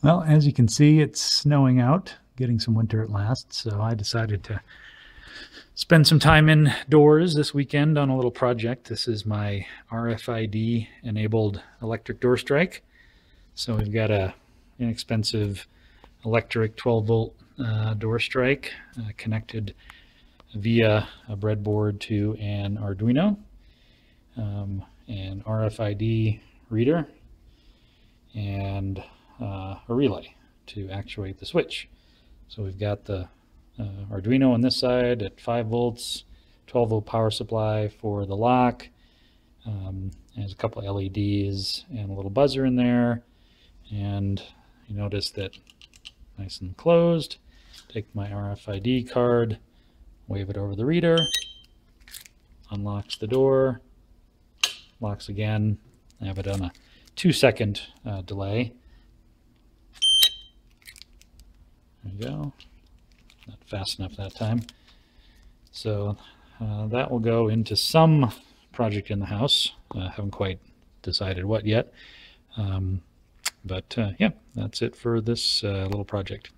Well, as you can see, it's snowing out, getting some winter at last. So I decided to spend some time indoors this weekend on a little project. This is my RFID enabled electric door strike. So we've got a inexpensive electric 12 volt uh, door strike uh, connected via a breadboard to an Arduino, um, an RFID reader, and uh, a relay to actuate the switch. So we've got the uh, Arduino on this side at 5 volts, 12 volt power supply for the lock. Um, there's a couple LEDs and a little buzzer in there. And you notice that nice and closed. Take my RFID card, wave it over the reader, unlocks the door, locks again. I have it on a two second uh, delay. Go. Not fast enough that time. So uh, that will go into some project in the house. I uh, haven't quite decided what yet. Um, but uh, yeah, that's it for this uh, little project.